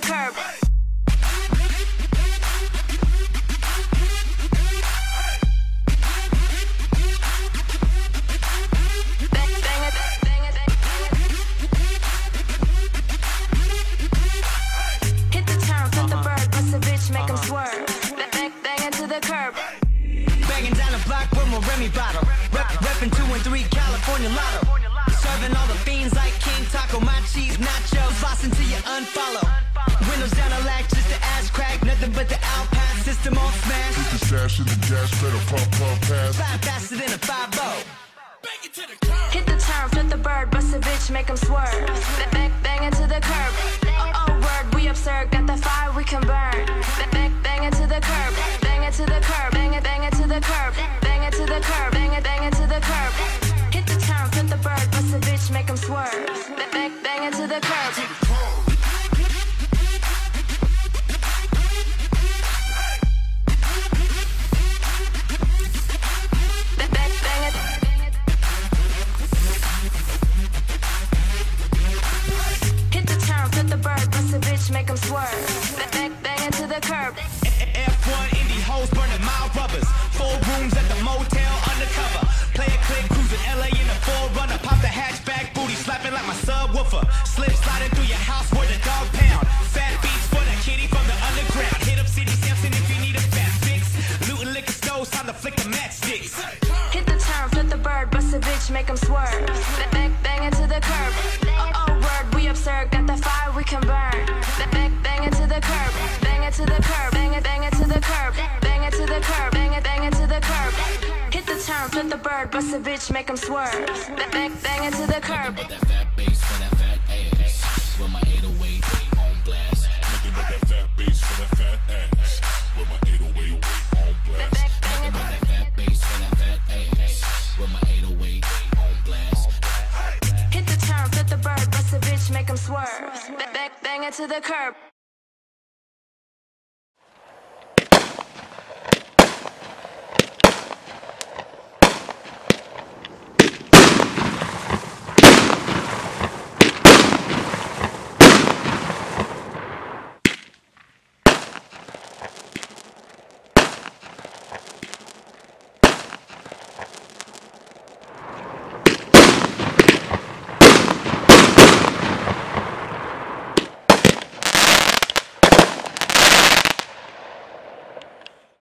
the curb. Make bang into the curb. Down the block with my Remy bottle. Two and three California lotto. Serving all the fiends like King Taco, my cheese nachos. You unfollow. Windows down a lack, just the ass crack. Nothing but the Alpine system on smash. Hit the sash in the gas, better pump, pump, pass. Fly faster than a 5 Hit the turn, flip the bird, bust a bitch, make 'em swerve. Bang, bang, bang into the curb. Oh, oh, word, we absurd, got the fire we can burn. Bang, bang, bang into the curb. Bang into the curb, bang it, bang it to the curb. Bang it to the curb, bitch, make 'em swerve. Bang, bang, bang into the curb. F1 indie hoes burning mild rubbers. Four rooms at the motel undercover. Play a click, cruising LA in a 4Runner. Pop the hatchback, booty slapping like my subwoofer. Slip sliding through your house where the dog pound. Fat beats for the kitty from the underground. Hit up City Sampson if you need a fat fix. Looting liquor stores, time to flick the matchsticks. Hit the turn, flip the bird, bust a bitch, make 'em swerve. Bird, bust a bitch, make 'em swerve. Bang, bang, bang into the curb. that fat bass for that fat ass. With my 808 on blast. Nothing but that fat bass for that fat ass. With my 808 on blast. Bang, bang. That fat bass for that fat ass. With my 808 on blast. Hit the turn, flip the bird, bust a bitch, make 'em swerve. Bang, bang, bang into the curb.